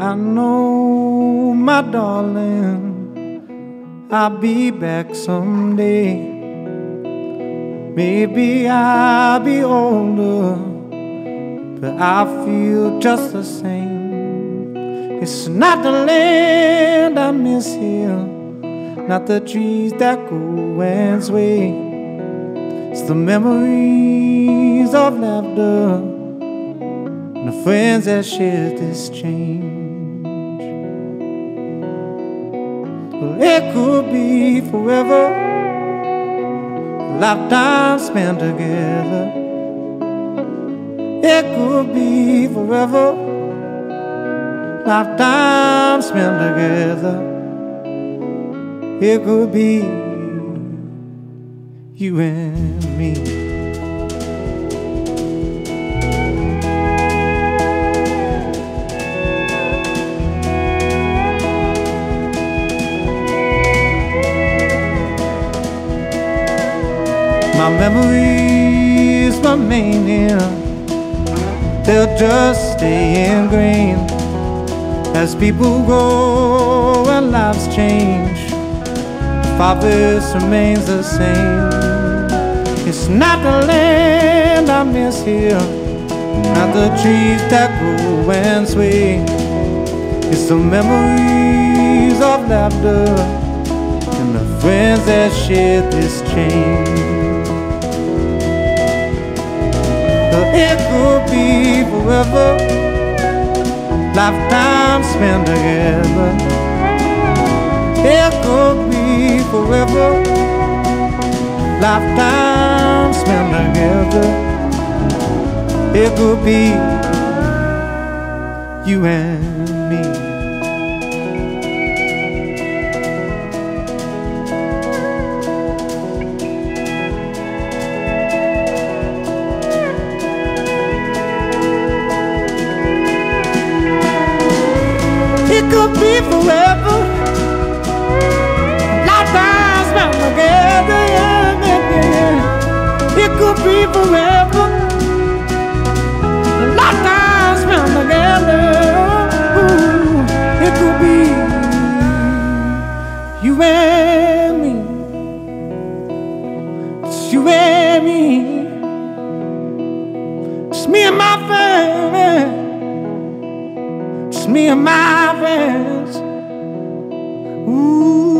I know, my darling, I'll be back someday. Maybe I'll be older, but I feel just the same. It's not the land I miss here, not the trees that go and sway. It's the memories of laughter and the friends that shared this change. Well, it could be forever, lifetime spent together. It could be forever, lifetime spent together. It could be you and me. My memories my mania, They'll just stay ingrained as people grow and lives change. The remains the same. It's not the land I miss here, not the trees that grow and sway. It's the memories of laughter and the friends that shared this change. It could be forever, lifetime spent together. It could be forever, lifetime spent together. It could be you and could be forever. Lifetime spent together, yeah, yeah, yeah. It could be forever. Lifetime spent together. Ooh, it could be you and me. It's you and me. It's me and my family me and my friends. Ooh.